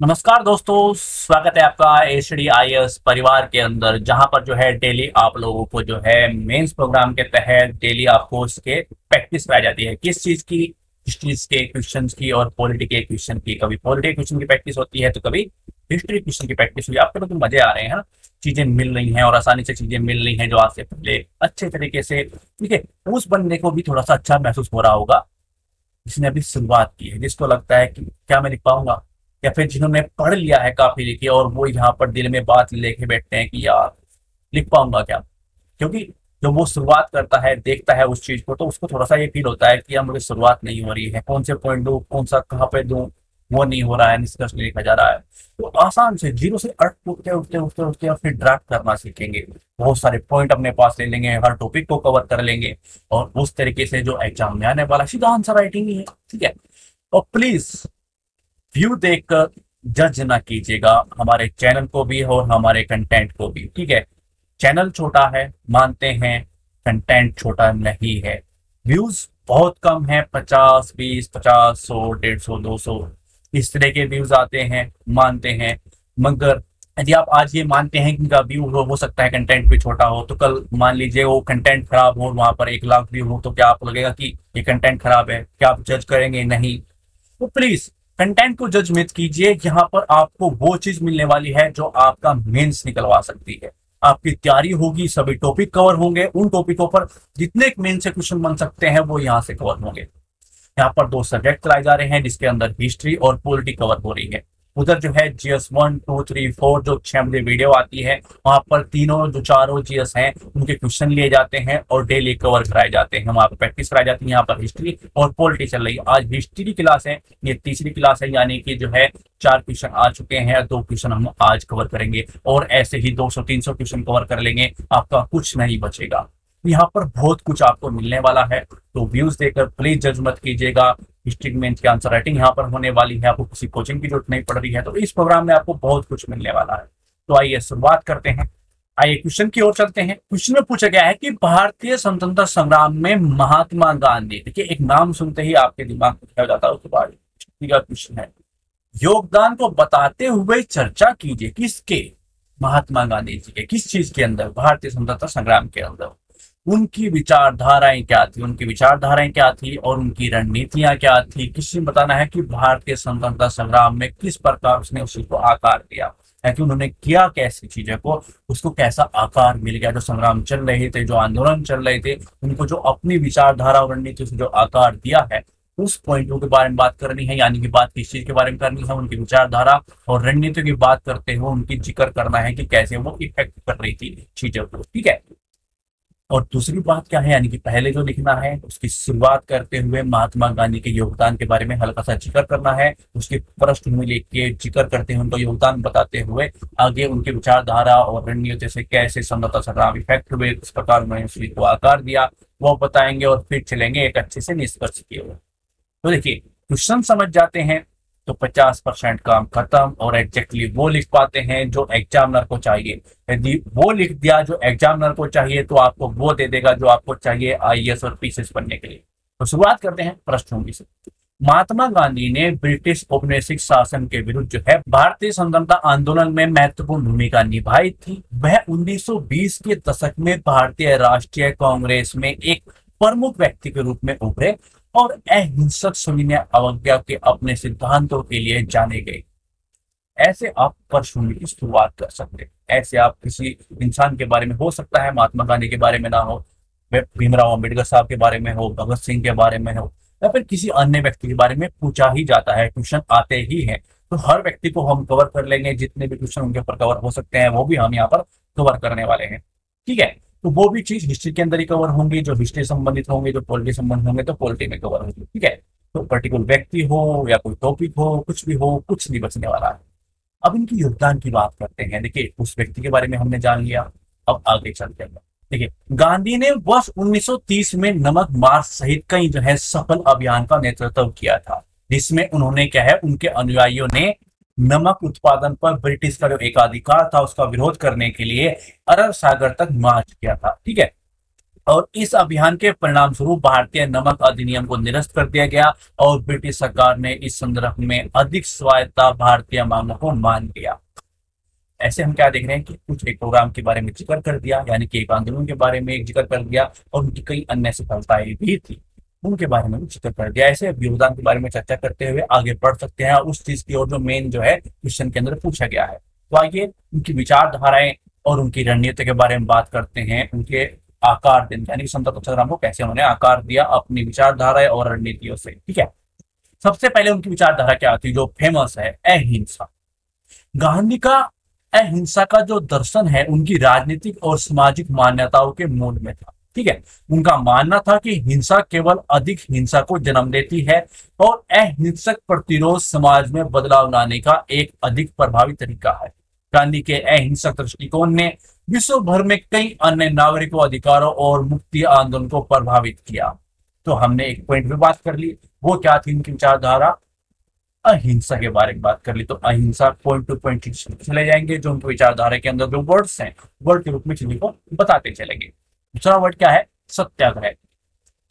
नमस्कार दोस्तों, स्वागत है आपका एच डी आई एस परिवार के अंदर, जहाँ पर जो है डेली आप लोगों को जो है मेंस प्रोग्राम के तहत डेली आपको उसके प्रैक्टिस कराई जाती है। किस चीज़ की? हिस्ट्री के क्वेश्चन की और पॉलिटी के क्वेश्चन की। कभी पॉलिटी क्वेश्चन की प्रैक्टिस होती है तो कभी हिस्ट्री क्वेश्चन की प्रैक्टिस हुई आपको तो मज़े आ रहे हैं चीज़ें मिल रही हैं और आसानी से चीज़ें मिल रही हैं जो आज से पहले अच्छे तरीके से, ठीक है? उस बंदे को भी थोड़ा सा अच्छा महसूस हो रहा होगा, जिसने अभी शुरुआत की है, जिसको लगता है कि क्या मैं लिख पाऊँगा। या फिर जिन्होंने पढ़ लिया है काफ़ी लिखी और वो यहाँ पर दिल में बात लेके बैठते हैं कि यार लिख पाऊँगा क्या? क्योंकि जब वो शुरुआत करता है, देखता है उस चीज़ को तो उसको थोड़ा सा ये फील होता है कि यार मुझे शुरुआत नहीं हो रही है। कौन से पॉइंट दू, कौन सा कहाँ पे दू, वो नहीं हो रहा है निष्कर्ष नहीं लिखा जा रहा है। तो आसान से, ज़ीरो से अर्थ उठते उठते उठते उठते फिर ड्राफ्ट करना सीखेंगे। बहुत सारे पॉइंट अपने पास ले लेंगे, हर टॉपिक को कवर कर लेंगे और उस तरीके से जो एग्ज़ाम में आने वाला, सीधा आंसर राइटिंग ही है, ठीक है? और प्लीज़ व्यू देखकर जज ना कीजिएगा हमारे चैनल को भी और हमारे कंटेंट को भी ठीक है? चैनल छोटा है मानते हैं कंटेंट छोटा नहीं है। व्यूज़ बहुत कम है पचास बीस पचास सौ डेढ़ सौ दो सौ इस तरह के व्यूज़ आते हैं मानते हैं। मगर यदि आप आज ये मानते हैं कि इनका व्यू हो, हो सकता है कंटेंट भी छोटा हो तो कल मान लीजिए वो कंटेंट खराब हो वहाँ पर एक लाख व्यू हो तो क्या आप लगेगा कि ये कंटेंट खराब है? क्या आप जज करेंगे? नहीं। तो प्लीज़ कंटेंट को जज मत कीजिए, यहाँ पर आपको वो चीज़ मिलने वाली है जो आपका मेंस निकलवा सकती है। आपकी तैयारी होगी, सभी टॉपिक कवर होंगे, उन टॉपिकों पर जितने मेन से क्वेश्चन बन सकते हैं, वो यहाँ से कवर होंगे। यहाँ पर दो सब्जेक्ट चलाए जा रहे हैं, जिसके अंदर हिस्ट्री और पॉलिटी कवर हो रही है। उधर जो है GS one, two, three, four जो छह बजे वीडियो आती है, वहाँ पर तीनों जो चारों जीएस हैं, उनके क्वेश्चन लिए जाते हैं और डेली कवर कराए जाते हैं। वहाँ पर प्रैक्टिस कराई जाती है यहाँ पर हिस्ट्री और पॉलिटी चल रही है। आज हिस्ट्री की क्लास है, ये तीसरी क्लास है, यानी कि जो है चार क्वेश्चन आ चुके हैं, दो क्वेश्चन हम आज कवर करेंगे और ऐसे ही दो सौ क्वेश्चन कवर कर लेंगे, आपका कुछ नहीं बचेगा। यहाँ पर बहुत कुछ आपको मिलने वाला है। तो व्यूज़ देकर प्लीज़ जज मत कीजिएगा। हिस्ट्री में की आंसर राइटिंग यहाँ पर होने वाली है। आपको किसी कोचिंग की ज़रूरत नहीं पड़ रही है। तो इस प्रोग्राम में आपको बहुत कुछ मिलने वाला है। तो आइए शुरुआत करते हैं। आइए क्वेश्चन की ओर चलते हैं। क्वेश्चन में पूछा गया है कि भारतीय स्वतंत्रता संग्राम में महात्मा गांधी, देखिए एक नाम सुनते ही आपके दिमाग में क्या हो जाता है उसके बाद क्वेश्चन है। योगदान को बताते हुए चर्चा कीजिए। किसके? महात्मा गांधी जी के। किस चीज़ के अंदर? भारतीय स्वतंत्रता संग्राम के अंदर। उनकी विचारधाराएँ क्या थी? उनकी विचारधाराएँ क्या थी और उनकी रणनीतियाँ क्या थी? किसी बताना है कि भारतीय स्वतंत्रता संग्राम में किस प्रकार उसने उसी को आकार दिया? है कि उन्होंने किया कैसी चीज़ें को? उसको कैसा आकार मिल गया? जो संग्राम चल रहे थे, जो आंदोलन चल रहे थे, उनको जो अपनी विचारधारा और रणनीति से जो आकार दिया है, उस पॉइंटों के बारे में बात करनी है? यानी कि बात किस चीज़ के बारे में करनी है? उनकी विचारधारा और रणनीति की बात करते हुए उनकी ज़िक्र करना है कि कैसे वो इफ़ेक्ट कर रही थी चीज़ों को। ठीक है? और दूसरी बात क्या है, यानी कि पहले जो लिखना है, उसकी शुरुआत करते हुए महात्मा गांधी के योगदान के बारे में हल्का सा ज़िक्र करना है। उसकी पृष्ठभूमि लिख के ज़िक्र करते हुए उनका योगदान बताते हुए आगे उनकी विचारधारा और रणनीति से कैसे समता संग्राम इफ़ेक्ट हुए, किस प्रकार उन्होंने को आकार दिया, वो बताएँगे और फिर चलेंगे एक अच्छे से निष्कर्ष किए हुए तो देखिए, क्वेश्चन समझ जाते हैं। तो 50 परसेंट काम खत्म और एग्जैक्टली वो लिख पाते हैं जो एग्जामिनर को चाहिए। यदि वो लिख दिया जो एग्जामिनर को चाहिए तो आपको वो दे देगा जो आपको चाहिए आई और पीसीएस बनने के लिए। तो शुरुआत करते हैं पृष्ठभूमि से महात्मा गांधी ने ब्रिटिश औपनिवेशिक शासन के विरुद्ध जो है भारतीय स्वतंत्रता आंदोलन में महत्वपूर्ण भूमिका निभाई थी। वह 1920 के दशक में भारतीय राष्ट्रीय कांग्रेस में एक प्रमुख व्यक्ति के रूप में उभरे। और अहिंसक सविनय अवज्ञा के अपने सिद्धांतों के लिए जाने गए। ऐसे आप परशुनी की शुरुआत कर सकते ऐसे आप किसी इंसान के बारे में हो सकता है, महात्मा गांधी के बारे में ना हो भीमराव अंबेडकर साहब के बारे में हो, भगत सिंह के बारे में हो, या फिर किसी अन्य व्यक्ति के बारे में पूछा ही जाता है क्वेश्चन आते ही है। तो हर व्यक्ति को हम कवर कर लेंगे, जितने भी क्वेश्चन उनके ऊपर कवर हो सकते हैं, वो भी हम यहाँ पर कवर करने वाले हैं। ठीक है? तो वो भी चीज़ हिस्ट्री के अंदर ही कवर होंगी, जो हिस्ट्री संबंधित होंगे, जो पॉलिटी संबंधित होंगे तो पॉलिटी में कवर होंगे, ठीक है? तो पर्टिकुलर व्यक्ति हो या कोई टॉपिक हो, कुछ भी हो, कुछ नहीं बचने वाला है। अब इनकी योगदान की बात करते हैं। देखिए, उस व्यक्ति के बारे में हमने जान लिया, अब आगे चलते हैं। देखिए, गांधी ने वर्ष 1930 में नमक मार्च सहित कई जो है सफल अभियान का नेतृत्व किया था, जिसमें उन्होंने क्या है, उनके अनुयायियों ने नमक उत्पादन पर ब्रिटिश का जो एकाधिकार था, उसका विरोध करने के लिए अरब सागर तक मार्च किया था, ठीक है? और इस अभियान के परिणाम स्वरूप भारतीय नमक अधिनियम को निरस्त कर दिया गया और ब्रिटिश सरकार ने इस संदर्भ में अधिक स्वायत्ता भारतीय मांगों को मान लिया। ऐसे हम क्या देख रहे हैं कि कुछ एक प्रोग्राम के बारे में ज़िक्र कर दिया, यानी कि एक आंदोलन के बारे में एक ज़िक्र कर दिया और उनकी कई अन्य सफलताएँ भी थी। उनके बारे में ज़िक्र कर दिया। ऐसे योगदान के बारे में चर्चा करते हुए आगे बढ़ सकते हैं उस चीज़ की और जो मेन जो है क्वेश्चन के अंदर पूछा गया है। तो आइए उनकी विचारधाराएँ और उनकी रणनीति के बारे में बात करते हैं। उनके आकार दिन यानी संत संग्राम को कैसे उन्होंने आकार दिया अपनी विचारधाराएँ और रणनीतियों से? ठीक है। सबसे पहले उनकी विचारधारा क्या थी? जो फ़ेमस है, अहिंसा। गांधी का अहिंसा का जो दर्शन है, उनकी राजनीतिक और सामाजिक मान्यताओं के मूल में था। ठीक है? उनका मानना था कि हिंसा केवल अधिक हिंसा को जन्म देती है और अहिंसक प्रतिरोध समाज में बदलाव लाने का एक अधिक प्रभावी तरीका है। गांधी के अहिंसक दृष्टिकोण ने विश्व भर में कई अन्य नागरिकों, अधिकारों और मुक्ति आंदोलन को प्रभावित किया। तो हमने एक पॉइंट में बात कर ली। वो क्या थी इनकी विचारधारा? अहिंसा के बारे में बात कर ली। तो अहिंसा पॉइंट टू पॉइंट चले जाएँगे, जो उनके विचारधारा के अंदर जो वर्ड्स हैं वर्ड के रूप में चीज़ों को बताते चलेंगे। दूसरा वर्ड क्या है? सत्याग्रह।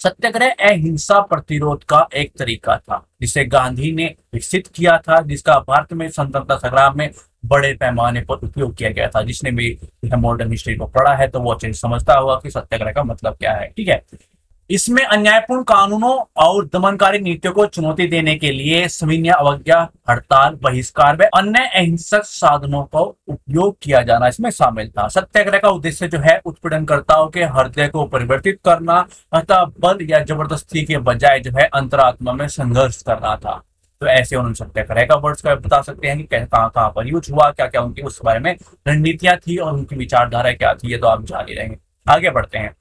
सत्याग्रह अहिंसा प्रतिरोध का एक तरीका था, जिसे गांधी ने विकसित किया था, जिसका भारत में स्वतंत्रता संग्राम में बड़े पैमाने पर उपयोग किया गया था। जिसने भी मॉडर्न हिस्ट्री को पढ़ा है तो वो अच्छे समझता होगा कि सत्याग्रह का मतलब क्या है, ठीक है? इसमें अन्यायपूर्ण कानूनों और दमनकारी नीतियों को चुनौती देने के लिए सविन्य अवज्ञा, हड़ताल, बहिष्कार व अन्य अहिंसक साधनों का उपयोग किया जाना इसमें शामिल था। सत्याग्रह का उद्देश्य जो है, उत्पीड़नकर्ताओं के हृदय को परिवर्तित करना, अतः बल या ज़बरदस्ती के बजाय जो है, अंतरात्मा में संघर्ष करना था। तो ऐसे उन्होंने सत्याग्रह का वर्ड्स का बता सकते हैं कि कहाँ कहाँ पर यूज़ हुआ क्या क्या उनकी उस बारे में रणनीतियाँ थी और उनकी विचारधारा क्या थी, ये तो आप जान ही रहेंगे आगे बढ़ते हैं।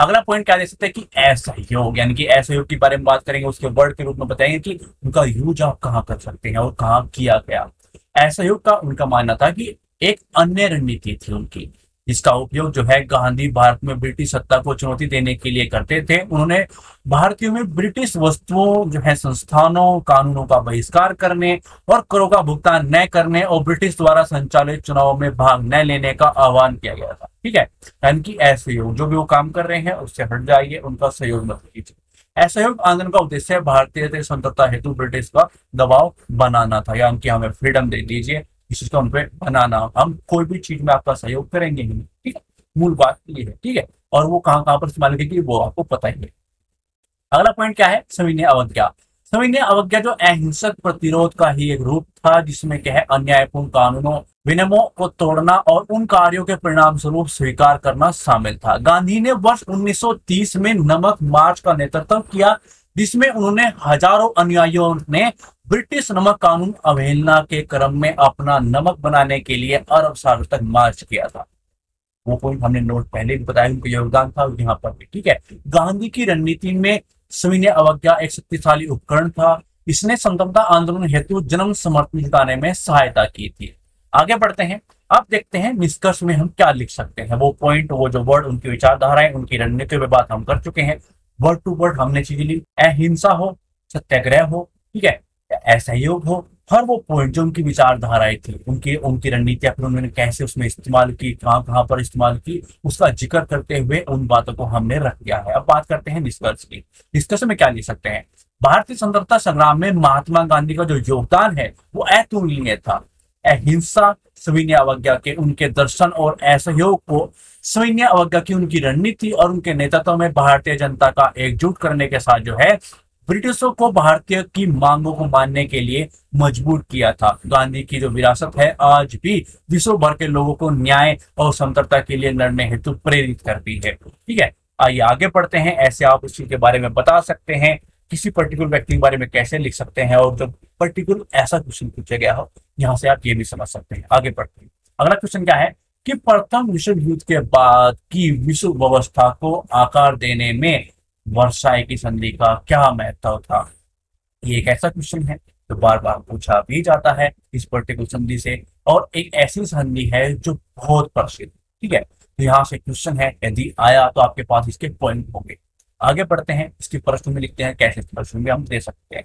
अगला पॉइंट क्या दे सकते हैं कि असहयोग, यानी कि असहयोग के बारे में बात करेंगे, उसके वर्ड के रूप में बताएँगे कि उनका यूज़ आप कहाँ कर सकते हैं और कहाँ किया गया। असहयोग का उनका मानना था कि एक अन्य रणनीति थी उनकी, जिसका उपयोग जो है गांधी भारत में ब्रिटिश सत्ता को चुनौती देने के लिए करते थे। उन्होंने भारतीयों में ब्रिटिश वस्तुओं जो है, संस्थानों, कानूनों का बहिष्कार करने और करों का भुगतान न करने और ब्रिटिश द्वारा संचालित चुनाव में भाग न लेने का आह्वान किया गया था। ठीक है? यानी कि असहयोग, जो भी वो काम कर रहे हैं, उससे हट जाइए, उनका सहयोग मत कीजिए। असहयोग आंदोलन का उद्देश्य भारतीय स्वतंत्रता हेतु ब्रिटिश का दबाव बनाना था, यानी कि हमें फ्रीडम दे दीजिए, इस चीज़ को हम पे बनाना। हम कोई भी चीज़ में आपका सहयोग करेंगे ही ठीक है? मूल बात ये है, ठीक है? और वो कहाँ कहाँ पर इस्तेमाल करेगी वो आपको पता ही है। अगला पॉइंट क्या है? सविनय अवज्ञा। सविनय अवज्ञा जो अहिंसक प्रतिरोध का ही एक रूप था, जिसमें क्या है, अन्यायपूर्ण कानूनों, विनियमों को तोड़ना और उन कार्यों के परिणाम स्वरूप स्वीकार करना शामिल था। गांधी ने वर्ष 1930 में नमक मार्च का नेतृत्व किया, जिसमें उन्होंने हज़ारों अनुयायियों ने ब्रिटिश नमक कानून अवहेलना के क्रम में अपना नमक बनाने के लिए अरब सागर तक मार्च किया था। वो पॉइंट हमने नोट पहले भी बताया, उनका योगदान था यहाँ पर भी, ठीक है। गांधी की रणनीति में सविनय अवज्ञा एक शक्तिशाली उपकरण था। इसने स्वतंत्रता आंदोलन हेतु जन्म समर्थन जुटाने में सहायता की थी। आगे बढ़ते हैं। अब देखते हैं निष्कर्ष में हम क्या लिख सकते हैं। वो पॉइंट वो जो वर्ड उनकी विचारधाराएँ, उनकी रणनीति पे बात हम कर चुके हैं। वर्ड टू वर्ड हमने चीज़ें ली। अहिंसा हो, सत्याग्रह हो, ठीक है? असहयोग हो हर वो पॉइंट जो उनकी विचारधाराएँ थी, उनकी उनकी रणनीतियाँ, फिर उन्होंने कैसे उसमें इस्तेमाल की, कहाँ कहाँ पर इस्तेमाल की, उसका ज़िक्र करते हुए उन बातों को हमने रख दिया है। अब बात करते हैं निष्कर्ष की। निष्कर्ष में क्या लिख सकते हैं? भारतीय स्वतंत्रता संग्राम में महात्मा गांधी का जो योगदान है, वो अतुलनीय था। अहिंसा सविन्य अवज्ञा के उनके दर्शन और असहयोग को सैन्य अवज्ञा की उनकी रणनीति और उनके नेतृत्व में भारतीय जनता का एकजुट करने के साथ जो है ब्रिटिशों को भारतीय की मांगों को मानने के लिए मजबूर किया था। गांधी की जो विरासत है, आज भी विश्व भर के लोगों को न्याय और स्वतंत्रता के लिए लड़ने हेतु प्रेरित करती है। ठीक है, आइए आगे पढ़ते हैं। ऐसे आप उस के बारे में बता सकते हैं। किसी पर्टिकुलर व्यक्ति के बारे में कैसे लिख सकते हैं और जब पर्टिकुलर ऐसा क्वेश्चन पूछा गया हो, यहाँ से आप ये भी समझ सकते हैं। आगे पढ़ते हैं। अगला क्वेश्चन क्या है? कि प्रथम विश्व युद्ध के बाद की विश्व व्यवस्था को आकार देने में वर्षाई की संधि का, क्या महत्व था? ये एक ऐसा क्वेश्चन है जो बार बार पूछा भी जाता है इस पर्टिकुलर संधि से और एक ऐसी संधि है जो बहुत प्रसिद्ध, ठीक है? तो यहाँ से क्वेश्चन है, यदि आया तो आपके पास इसके पॉइंट होंगे। आगे बढ़ते हैं, इसके प्रश्न में लिखते हैं, कैसे प्रश्न में हम दे सकते हैं।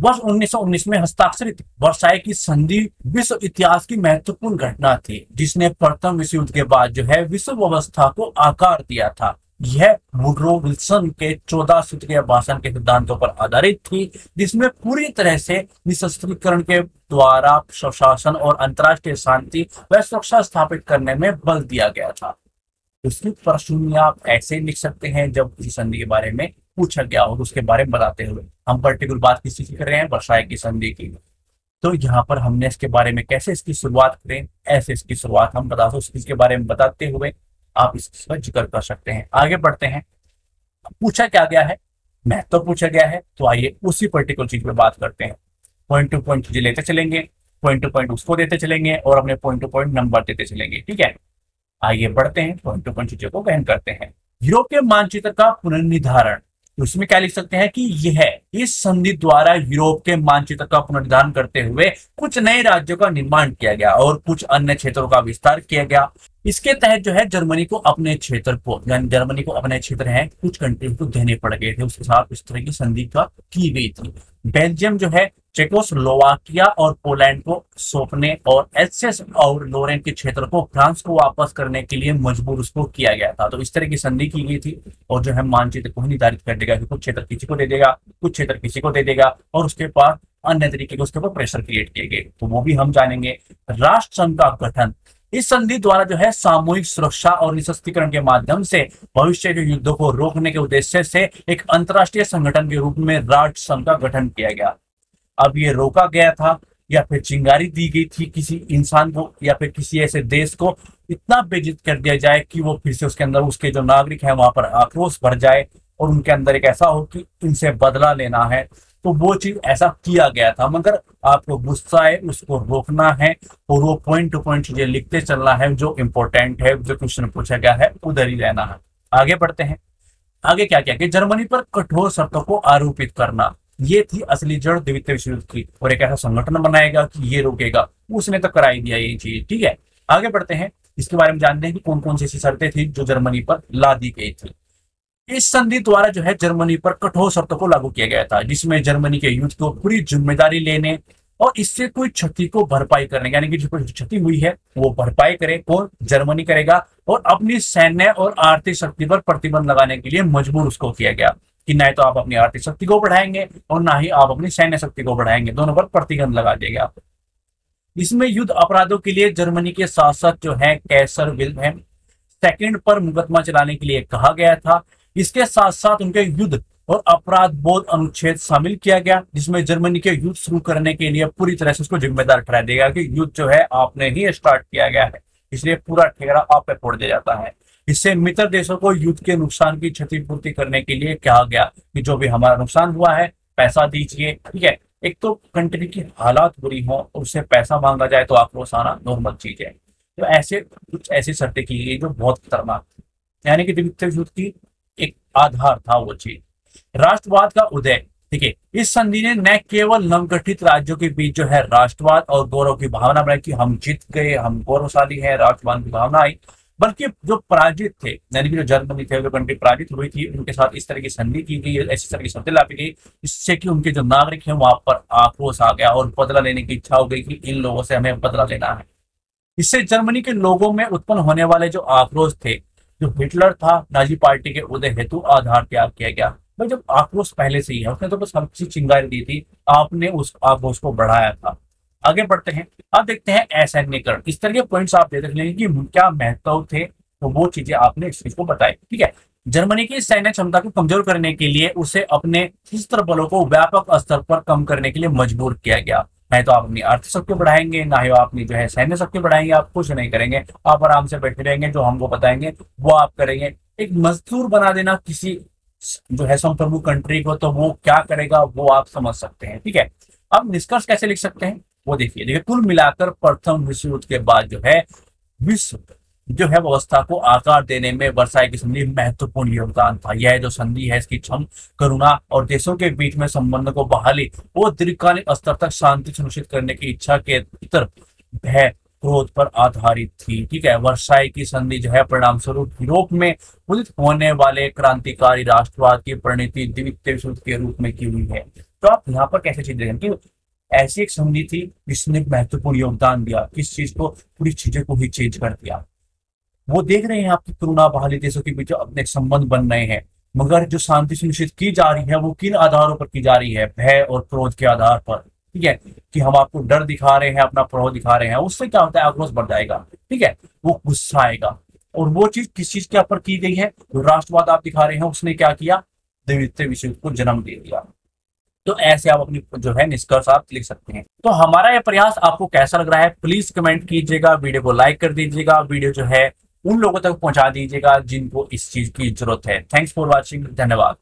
वर्ष 1919 में हस्ताक्षरित वर्षाई की संधि विश्व इतिहास की महत्वपूर्ण घटना थी, जिसने प्रथम विश्व युद्ध के बाद जो है विश्व व्यवस्था को आकार दिया था। यह वुड्रो विल्सन के चौदह सूत्रीय भाषण के सिद्धांतों पर आधारित थी, जिसमें पूरी तरह से निशस्त्रीकरण के द्वारा स्वशासन और अंतर्राष्ट्रीय शांति व सुरक्षा स्थापित करने में बल दिया गया था। उसकी प्रश्न आप ऐसे लिख सकते हैं जब किसी संधि के बारे में पूछा गया और उसके बारे में बताते हुए। हम पर्टिकुलर बात किसी की कर रहे हैं? वर्षाए की संधि की। तो यहाँ पर हमने इसके बारे में कैसे इसकी शुरुआत करें? ऐसे इसकी शुरुआत हम बता दो इसके बारे में बताते हुए। आप इसका ज़िक्र कर सकते हैं। आगे बढ़ते हैं। पूछा क्या गया है? महत्व तो पूछा गया है तो आइए उसी पर्टिकुलर चीज़ पे बात करते हैं। पॉइंट टू पॉइंट चीज़ें लेते चलेंगे पॉइंट टू पॉइंट उसको देते चलेंगे और अपने पॉइंट टू पॉइंट नंबर देते चलेंगे, ठीक है? आइए बढ़ते हैं पॉइंट टू पॉइंट चीज़ों को गहन करते हैं। यूरोपीय मानचित्र का पुनर्निर्धारण तो उसमें क्या लिख सकते हैं कि यह इस संधि द्वारा यूरोप के मानचित्र का पुनर्निर्धारण करते हुए कुछ नए राज्यों का निर्माण किया गया और कुछ अन्य क्षेत्रों का विस्तार किया गया। इसके तहत जो है, जर्मनी को अपने क्षेत्र को, यानी जर्मनी को अपने क्षेत्र है, कुछ कंट्री को देने पड़ गए थे। उसके साथ इस तरह की संधि का की गई थी। बेल्जियम जो है चेकोस्लोवाकिया और पोलैंड को सौंपने और एचएस और लोरेन के क्षेत्र को फ्रांस को वापस करने के लिए मजबूर उसको किया गया था। तो इस तरह की संधि की गई थी और जो है मानचित्र को निर्धारित कर देगा कि कुछ क्षेत्र किसी को दे देगा, कुछ क्षेत्र किसी को दे देगा और उसके पास अन्य तरीके के उसके ऊपर प्रेशर क्रिएट किए गए। तो वो भी हम जानेंगे। राष्ट्र संघ का गठन। इस संधि द्वारा जो है सामूहिक सुरक्षा और निशस्त्रीकरण के माध्यम से भविष्य के युद्धों को रोकने के उद्देश्य से एक अंतरराष्ट्रीय संगठन के रूप में राष्ट्र संघ का गठन किया गया। अब ये रोका गया था या फिर चिंगारी दी गई थी किसी इंसान को या फिर किसी ऐसे देश को, इतना बेजित कर दिया जाए कि वो फिर से उसके अंदर, उसके जो नागरिक है, वहाँ पर आक्रोश भर जाए और उनके अंदर एक ऐसा हो कि इनसे बदला लेना है। तो वो चीज़ ऐसा किया गया था, मगर आपको गुस्सा है, उसको रोकना है और वो पॉइंट टू पॉइंट चीज़ें लिखते चलना है जो इंपॉर्टेंट है, जो क्वेश्चन पूछा गया है, उधर ही रहना है। आगे बढ़ते हैं। आगे क्या क्या कि जर्मनी पर कठोर शर्तों को आरोपित करना। ये थी असली जड़ द्वितीय विश्व युद्ध की। और एक ऐसा संगठन बनाएगा कि ये रोकेगा। उसने तो कराई दिया ये चीज़, ठीक है? आगे बढ़ते हैं। इसके बारे में जानते हैं कि कौन कौन सी ऐसी शर्तें थी जो जर्मनी पर ला दी गई थी। इस संधि द्वारा जो है जर्मनी पर कठोर शर्तों को लागू किया गया था, जिसमें जर्मनी के युद्ध को पूरी ज़िम्मेदारी लेने और इससे कोई क्षति को भरपाई करने, यानी कि जो क्षति हुई है, वो भरपाई करे कौन जर्मनी करेगा और अपनी सैन्य और आर्थिक शक्ति पर प्रतिबंध लगाने के लिए मजबूर उसको किया गया। कि न तो आप अपनी आर्थिक शक्ति को बढ़ाएँगे और ना ही आप अपनी सैन्य शक्ति को बढ़ाएँगे। दोनों पर प्रतिबंध लगा देगा इसमें युद्ध अपराधों के लिए जर्मनी के साथ साथ जो है कैसर विल्हेम सेकंड पर मुकदमा चलाने के लिए कहा गया था। इसके साथ साथ उनके युद्ध और अपराध बोध अनुच्छेद शामिल किया गया, जिसमें जर्मनी के युद्ध शुरू करने के लिए पूरी तरह से उसको जिम्मेदार ठहरा देगा कि युद्ध जो है आपने ही स्टार्ट किया गया है। इसलिए पूरा ठेकरा आप पे फोड़ दिया जाता है। इससे मित्र देशों को युद्ध के नुकसान की क्षतिपूर्ति करने के लिए कहा गया कि जो भी हमारा नुकसान हुआ है, पैसा दीजिए, ठीक है? एक तो कंट्री की हालात बुरी हो उससे पैसा मांगा जाए तो आक्रोश आना नॉर्मल चीज़ है। तो ऐसे कुछ ऐसी शर्तें की गई जो बहुत खतरनाक यानी कि द्वितीय युद्ध की एक आधार था वो चीज़। राष्ट्रवाद का उदय, ठीक है? इस संधि ने न केवल नवगठित राज्यों के बीच जो है राष्ट्रवाद और गौरव की भावना बनाई कि हम जीत गए, हम गौरवशाली हैं, राष्ट्रवाद की भावना आई बल्कि जो पराजित थे, यानी कि जो जर्मनी थे, जो कंट्री पराजित हुई थी, उनके साथ इस तरह की संधि की गई, ऐसी तरह की शर्तें ला गई, जिससे कि उनके जो नागरिक हैं, वहाँ पर आक्रोश आ गया और बदला लेने की इच्छा हो गई कि इन लोगों से हमें बदला लेना है। इससे जर्मनी के लोगों में उत्पन्न होने वाले जो आक्रोश थे, जो हिटलर था, नाजी पार्टी के उदय हेतु आधार त्याग किया गया। भाई, जब आक्रोश पहले से ही है, उसने तो बस हल्की चिंगारी दी थी, आपने उस आक्रोश को बढ़ाया था। आगे बढ़ते हैं। अब देखते हैं असैन्यकरण इस तरह के पॉइंट्स आप देख लेंगे कि क्या महत्व थे तो वो चीज़ें आपने इस चीज़ को बताई, ठीक है? जर्मनी की सैन्य क्षमता को कमज़ोर करने के लिए उसे अपने सशस्त्र बलों को व्यापक स्तर पर कम करने के लिए मजबूर किया गया। नहीं तो आप अपनी आर्थिक शक्ति बढ़ाएँगे, ना ही अपनी जो है सैन्य शक्ति बढ़ाएँगे, आप कुछ नहीं करेंगे। आप आराम से बैठे रहेंगे, जो हमको बताएँगे, वो आप करेंगे। एक मजदूर बना देना किसी जो है संप्रभु कंट्री को तो वो क्या करेगा, वो आप समझ सकते हैं, ठीक है? अब निष्कर्ष कैसे लिख सकते हैं? वो देखिए देखिए, कुल मिलाकर प्रथम विश्व युद्ध के बाद जो है, विश्व जो है व्यवस्था को आकार देने में वर्षाई की संधि महत्वपूर्ण योगदान था। यह जो संधि है, इसकी क्षम करुणा और देशों के बीच में संबंध को बहाली, वो दीर्घकालीन स्तर तक शांति सुनिश्चित करने की इच्छा के इतर भय क्रोध पर आधारित थी, ठीक है? वर्षाई की संधि जो है परिणाम स्वरूप यूरोप में उदित होने वाले क्रांतिकारी राष्ट्रवाद की परिणति द्वितीय विश्व के रूप में की हुई है। तो आप यहाँ पर कैसे चीज़ देखें? ऐसी एक संधि थी जिसने महत्वपूर्ण योगदान दिया, किस चीज़ को, पूरी चीज़ों को ही चेंज कर दिया। वो देख रहे हैं आपकी करुणा बहाली देशों के बीच अपने संबंध बन रहे हैं, मगर जो शांति सुनिश्चित की जा रही है, वो किन आधारों पर की जा रही है? भय और क्रोध के आधार पर, ठीक है? कि हम आपको डर दिखा रहे हैं, अपना क्रोध दिखा रहे हैं, उससे क्या होता है? आक्रोश बढ़ जाएगा, ठीक है? वो गुस्सा आएगा। और वो चीज़ किस चीज़ के ऊपर की गई है? जो राष्ट्रवाद आप दिखा रहे हैं, उसने क्या किया? द्वितीय विषय को जन्म दे दिया। तो ऐसे आप अपनी जो है निष्कर्ष आप लिख सकते हैं। तो हमारा यह प्रयास आपको कैसा लग रहा है प्लीज़ कमेंट कीजिएगा वीडियो को लाइक कर दीजिएगा वीडियो जो है उन लोगों तक पहुँचा दीजिएगा जिनको इस चीज़ की ज़रूरत है। थैंक्स फॉर वॉचिंग धन्यवाद।